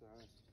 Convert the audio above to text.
Sorry.